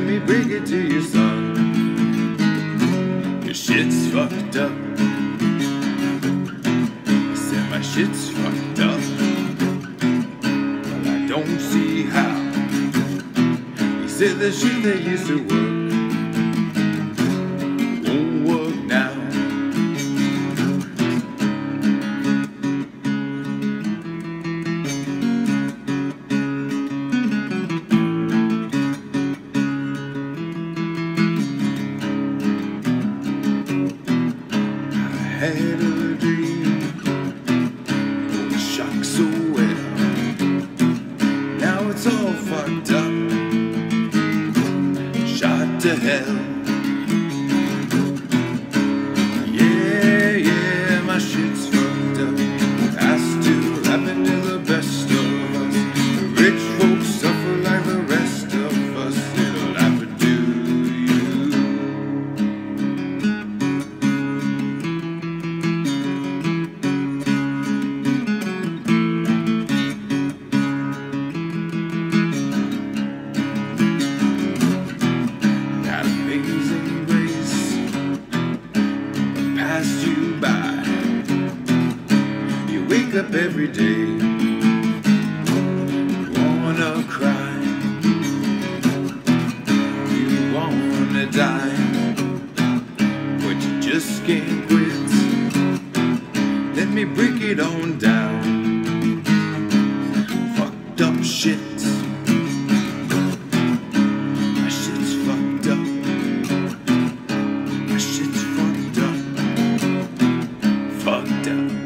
Let me break it to you, son. Your shit's fucked up. I said my shit's fucked up. Well, I don't see how. He said the shit that used to work had a dream, oh, it shocked so well. Now it's all fucked up, shot to hell. You by. You wake up every day, you wanna cry, you wanna die, but you just can't quit. Let me break it on down. Fucked up shit death.